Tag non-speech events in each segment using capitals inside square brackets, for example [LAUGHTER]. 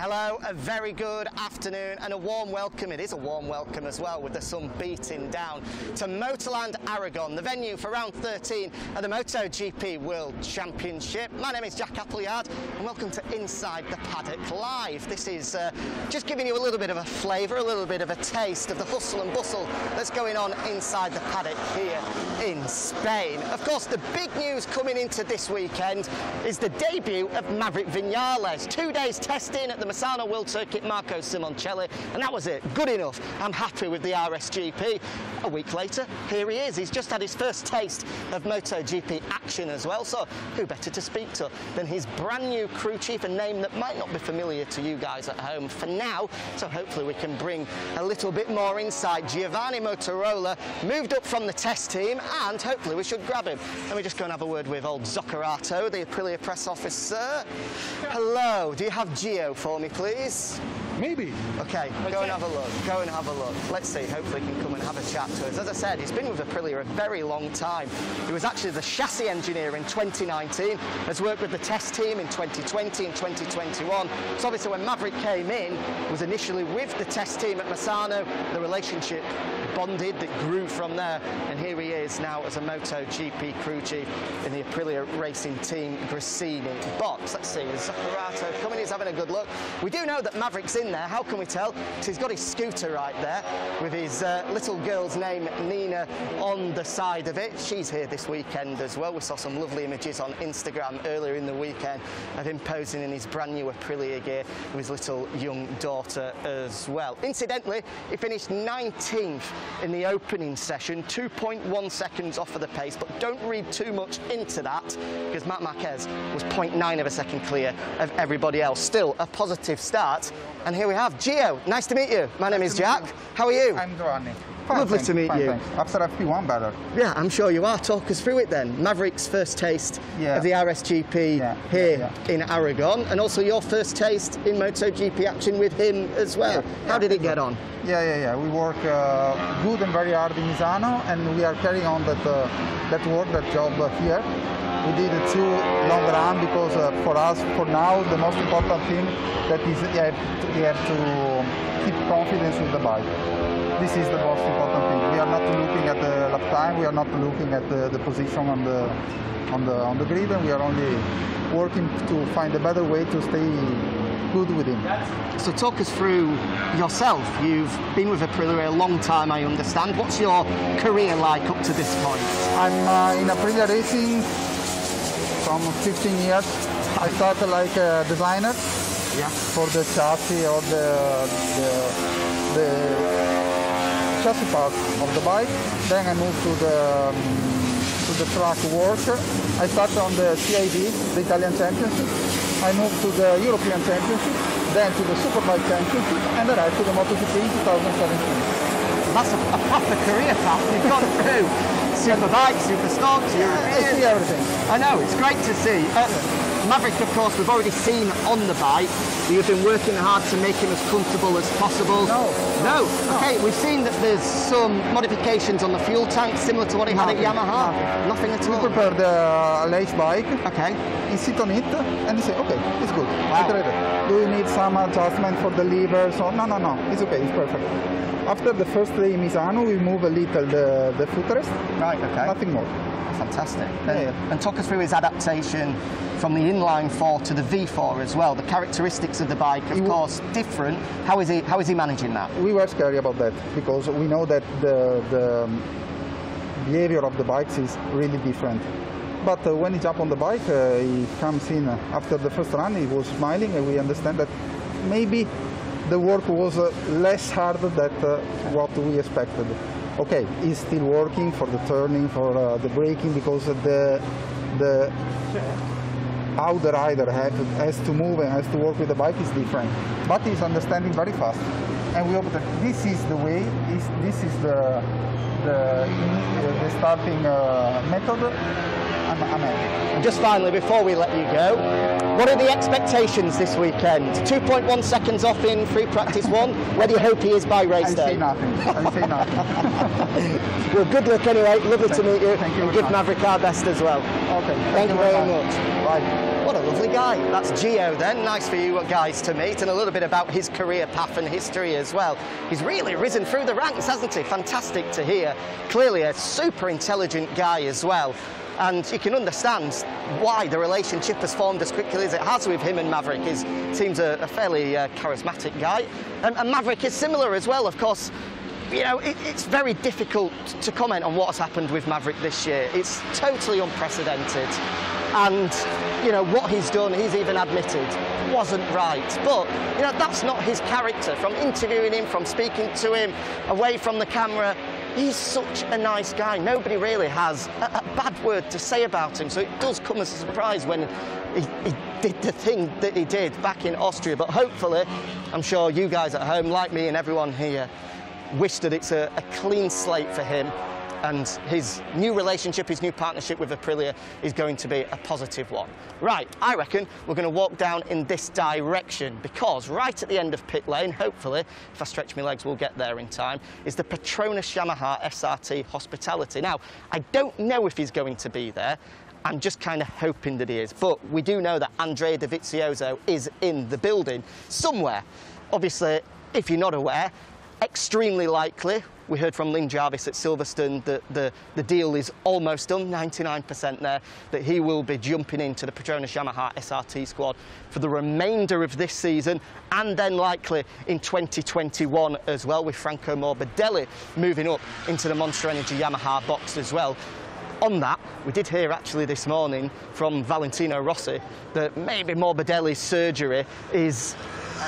Hello, a very good afternoon and a warm welcome. It is a warm welcome as well with the sun beating down to Motorland Aragon, the venue for round 13 of the MotoGP World Championship. My name is Jack Appleyard and welcome to Inside the Paddock Live. This is uh, just giving you a little bit of a flavour, a little bit of a taste of the hustle and bustle that's going on inside the paddock here in Spain. Of course, the big news coming into this weekend is the debut of Maverick Vinales. Two days testing at the Misano World Circuit Marco Simoncelli, and that was it. Good enough. I'm happy with the RSGP. A week later, here he is. He's just had his first taste of MotoGP action as well, so who better to speak to than his brand new crew chief, a name that might not be familiar to you guys at home for now, so hopefully we can bring a little bit more insight. Giovanni Mattarollo moved up from the test team, and hopefully we should grab him. Let me just go and have a word with old Zoccarato, the Aprilia press officer. Hello, do you have Gio for me, please? Maybe. Okay, go and have a look. Go and have a look. Let's see. Hopefully, he can come and have a chat to us. As I said, he's been with Aprilia a very long time. He was actually the chassis engineer in 2019. Has worked with the test team in 2020 and 2021. So obviously, when Maverick came in, was initially with the test team at Misano. The relationship bonded that grew from there, and here he is now as a MotoGP crew chief in the Aprilia racing team Gresini box. Let's see, Zoccarato coming, he's having a good look. We do know that Maverick's in there. How can we tell? He's got his scooter right there with his uh, little girl's name, Nina, on the side of it. She's here this weekend as well. We saw some lovely images on Instagram earlier in the weekend of him posing in his brand new Aprilia gear with his little young daughter as well. Incidentally, he finished 19th in the opening session, 2.1 seconds off of the pace, but don't read too much into that because Marc Marquez was 0.9 of a second clear of everybody else. Still a positive start. And here we have Gio. Nice to meet you. My name is Jack. How are you? I'm Giovanni. Lovely to meet fine, you. Thanks. After FP1 better. Yeah, I'm sure you are. Talk us through it then. Maverick's first taste Yeah. of the RSGP Yeah, here yeah, in Aragon, and also your first taste in MotoGP action with him as well. How did it get on? Yeah, yeah, yeah. We work uh, good and very hard in Misano, and we are carrying on that uh, that work, that job uh, here. We did two long run because uh, for us, for now, the most important thing that is you have to, you have to keep confidence with the bike. This is the most important thing. We are not looking at the lap time. We are not looking at the, the position on the on the on the grid, and we are only working to find a better way to stay good with him. So talk us through yourself. You've been with Aprilia a long time, I understand. What's your career like up to this point? I'm uh, in Aprilia Racing from 15 years. I started like a designer Yeah. for the chassis or the, the, the chassis part of the bike. Then I moved to the to the track work. I started on the CIV, the Italian Championship. I moved to the European Championship, then to the Superbike Championship, and then I to the MotoGP in 2017. That's a, a proper career path. You've gone through [LAUGHS] Super Stocks, European. see everything. I know, it's great to see. Uh, Maverick, of course, we've already seen on the bike. You've been working hard to make him as comfortable as possible. No. No. Okay, we've seen that there's some modifications on the fuel tank, similar to what he had at Yamaha. Nothing at We all. prepared a uh, race bike. Okay. He sit on it and he say, okay, it's good. Wow. It. Do you need some adjustment for the lever? So no, no, no, it's okay, it's perfect. After the first day in Misano, we move a little the, the footrest, Right, okay. nothing more. Fantastic. Yeah, And, yeah. and talk us through his adaptation from the inline 4 to the V4 as well. The characteristics of the bike, of course, different. How is he? How is he managing that? We were scary about that because we know that the, the um, behavior of the bikes is really different. But uh, when he jump on the bike, uh, he comes in uh, after the first run, he was smiling and we understand that maybe the work was uh, less hard than uh, what we expected. Okay, he's still working for the turning, for uh, the braking because the, the how the rider has to move and has to work with the bike is different. But he's understanding very fast. And we hope that this is the way, is, this is the, the, the starting uh, method. I'm, I'm. Just finally, before we let you go, What are the expectations this weekend? 2.1 seconds off in free practice one. Where do you hope he is by race I day? say nothing. I say nothing. [LAUGHS] Well, good luck anyway. Lovely to meet you. Thank you And give much. Maverick our best as well. Okay. Thank you very much. Bye. What a lovely guy. That's Gio then. Nice for you guys to meet and a little bit about his career path and history as well. He's really risen through the ranks, hasn't he? Fantastic to hear. Clearly a super intelligent guy as well. And you can understand why the relationship has formed as quickly as it has with him and Maverick. He seems a, a fairly uh, charismatic guy. And, and Maverick is similar as well, of course. You know, it, it's very difficult to comment on what has happened with Maverick this year. It's totally unprecedented. And, you know, what he's done, he's even admitted, wasn't right. But, you know, that's not his character. From interviewing him, from speaking to him, away from the camera, he's such a nice guy. Nobody really has a, a bad word to say about him. So it does come as a surprise when he, he did the thing that he did back in Austria. But hopefully, I'm sure you guys at home, like me and everyone here, wish that it's a, a clean slate for him and his new relationship, his new partnership with Aprilia is going to be a positive one. Right, I reckon we're going to walk down in this direction because right at the end of pit lane, hopefully, if I stretch my legs, we'll get there in time, is the Petronas Yamaha SRT Hospitality. Now, I don't know if he's going to be there. I'm just kind of hoping that he is. But we do know that Andrea Dovizioso is in the building somewhere. Obviously, if you're not aware, extremely likely. We heard from Lin Jarvis at Silverstone that the, the deal is almost done, 99% there, that he will be jumping into the Petronas Yamaha SRT squad for the remainder of this season and then likely in 2021 as well, with Franco Morbidelli moving up into the Monster Energy Yamaha box as well. On that, we did hear actually this morning from Valentino Rossi that maybe Morbidelli's surgery is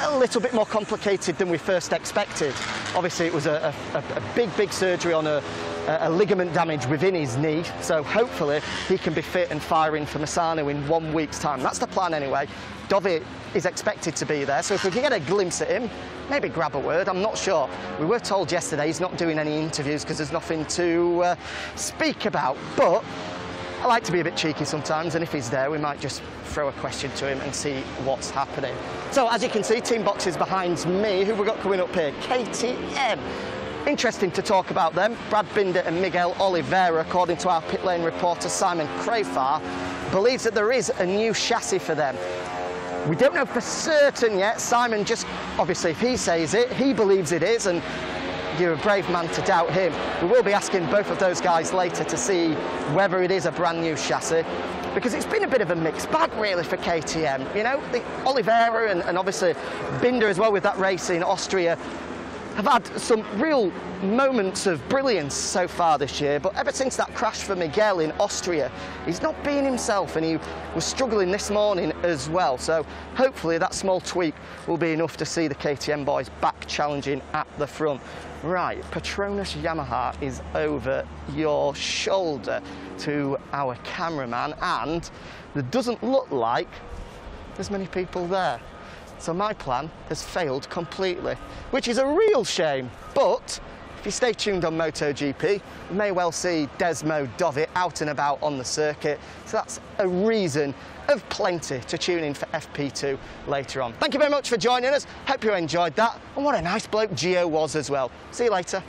a little bit more complicated than we first expected. Obviously, it was a, a, a big, big surgery on a, a ligament damage within his knee, so hopefully he can be fit and firing for Misano in one week's time. That's the plan anyway. Dovi is expected to be there, so if we can get a glimpse at him, maybe grab a word, I'm not sure. We were told yesterday he's not doing any interviews because there's nothing to uh, speak about, but I like to be a bit cheeky sometimes, and if he's there, we might just throw a question to him and see what's happening. So, as you can see, team boxes behind me. Who we got coming up here? KTM. Interesting to talk about them. Brad Binder and Miguel Oliveira, according to our pit lane reporter Simon Crafar, believes that there is a new chassis for them. We don't know for certain yet. Simon just, obviously, if he says it, he believes it is, and you're a brave man to doubt him. We will be asking both of those guys later to see whether it is a brand new chassis. Because it's been a bit of a mixed bag, really, for KTM. You know, the Oliveira and, and obviously Binder as well with that race in Austria have had some real moments of brilliance so far this year, but ever since that crash for Miguel in Austria, he's not being himself and he was struggling this morning as well. So hopefully that small tweak will be enough to see the KTM boys back challenging at the front. Right, Petronas Yamaha is over your shoulder to our cameraman and there doesn't look like there's many people there. So my plan has failed completely, which is a real shame. But if you stay tuned on MotoGP, you may well see Desmo Dovi out and about on the circuit. So that's a reason of plenty to tune in for FP2 later on. Thank you very much for joining us. Hope you enjoyed that. And what a nice bloke Gio was as well. See you later.